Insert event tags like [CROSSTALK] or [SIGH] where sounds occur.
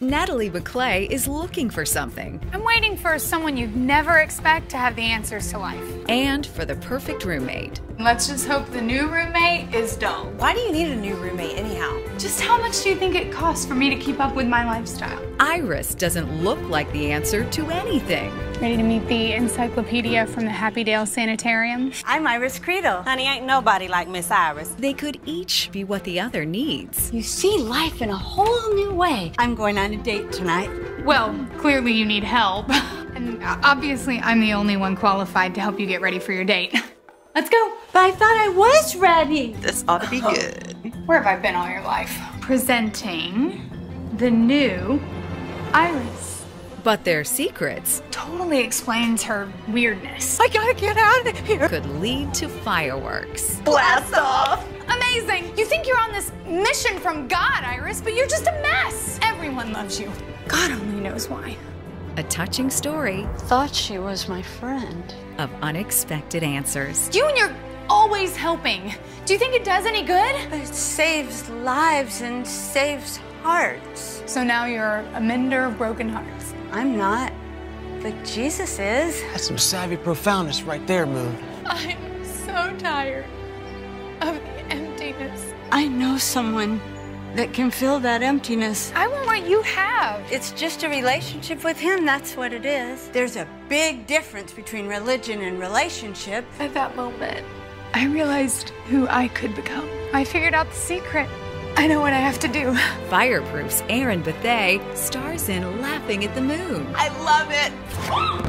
Natalie Maclay is looking for something I'm waiting for someone you'd never expect to have the answers to life. and for the perfect roommate. Let's just hope the new roommate is dull. Why do you need a new roommate anyhow? Just how much do you think it costs for me to keep up with my lifestyle? Iris doesn't look like the answer to anything. Ready to meet the encyclopedia from the Happydale Sanitarium? I'm Iris Credo. Honey, ain't nobody like Miss Iris. They could each be what the other needs. You see life in a whole new way. I'm going on a date tonight. Well, clearly you need help. [LAUGHS] And uh, obviously, I'm the only one qualified to help you get ready for your date. [LAUGHS] Let's go. But I thought I was ready. This ought to be good. Where have I been all your life? Presenting the new Iris. But their secrets Totally explains her weirdness. I gotta get out of here. could lead to fireworks. Blast off! Amazing! You think you're on this mission from God, Iris, but you're just a mess. Everyone loves you. God only knows why. A touching story Thought she was my friend. of unexpected answers. You and your always helping. Do you think it does any good? It saves lives and saves hearts. So now you're a mender of broken hearts. I'm not, but Jesus is. That's some savvy profoundness right there, Moon. I'm so tired of the emptiness. I know someone that can fill that emptiness. I want what you have. It's just a relationship with him, that's what it is. There's a big difference between religion and relationship. At that moment, I realized who I could become. I figured out the secret. I know what I have to do. Fireproof's Erin Bethea stars in Laughing at the Moon. I love it.